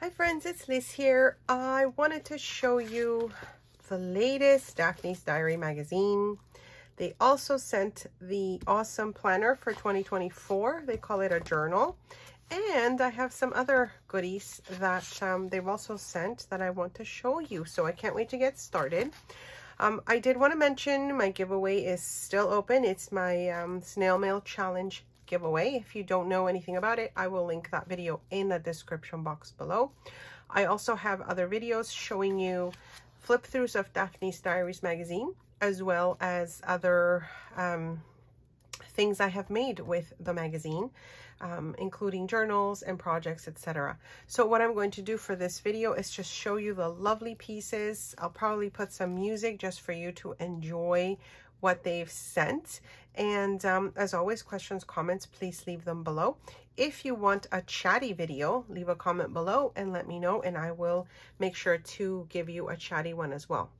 Hi friends, it's Liz here. I wanted to show you the latest Daphne's Diary magazine. They also sent the awesome planner for 2024. They call it a journal. And I have some other goodies that um, they've also sent that I want to show you. So I can't wait to get started. Um, I did want to mention my giveaway is still open. It's my um, snail mail challenge giveaway. If you don't know anything about it, I will link that video in the description box below. I also have other videos showing you flip throughs of Daphne's Diaries magazine, as well as other um, things I have made with the magazine, um, including journals and projects, etc. So what I'm going to do for this video is just show you the lovely pieces. I'll probably put some music just for you to enjoy what they've sent. And um, as always, questions, comments, please leave them below. If you want a chatty video, leave a comment below and let me know, and I will make sure to give you a chatty one as well.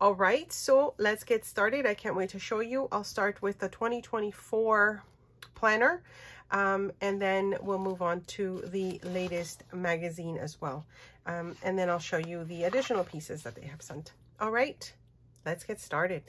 All right, so let's get started. I can't wait to show you. I'll start with the 2024 planner, um, and then we'll move on to the latest magazine as well. Um, and then I'll show you the additional pieces that they have sent. All right, let's get started.